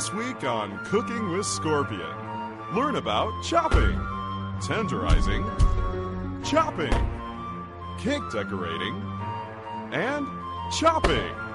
This week on Cooking with Scorpion, learn about chopping, tenderizing, chopping, cake decorating, and chopping.